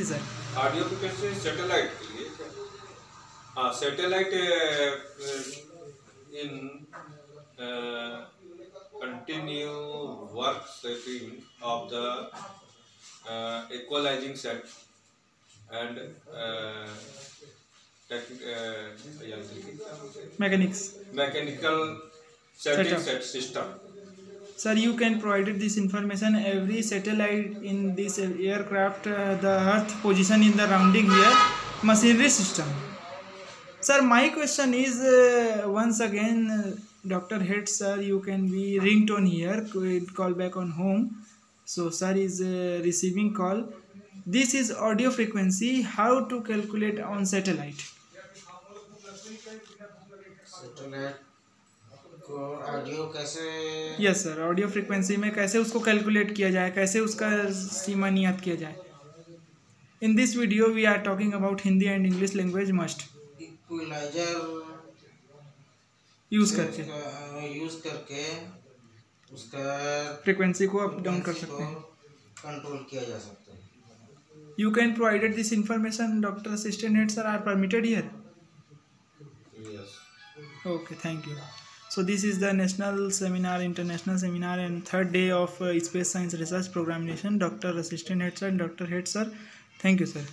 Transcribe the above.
जी sir. Audio को कैसे satellite के लिए? हाँ satellite in continue work of the equalizing set and mechanics mechanical setting set system sir you can provide this information. Every satellite in this aircraft uh, the earth position in the rounding here machinery system. Sir my question is uh, once again uh, dr head sir you can be ringtone here call back on home. So sir is uh, receiving call. This is audio frequency how to calculate on satellite? Satellite audio कैसे? Yes sir audio frequency में कैसे उसको calculate किया जाए कैसे उसका सीमा नियत किया जाए। In this video we are talking about Hindi and English language must equalizer use करके। यूज़ करके उसका फ्रिक्वेंसी को अप डाउन कर सकते हैं। कंट्रोल किया जा सकता है। You can provided this information doctor assistant head sir are permitted here Yes. okay thank you. So this is the national seminar international seminar and third day of uh, space science research program nation. Dr assistant head sir and dr head sir. Thank you sir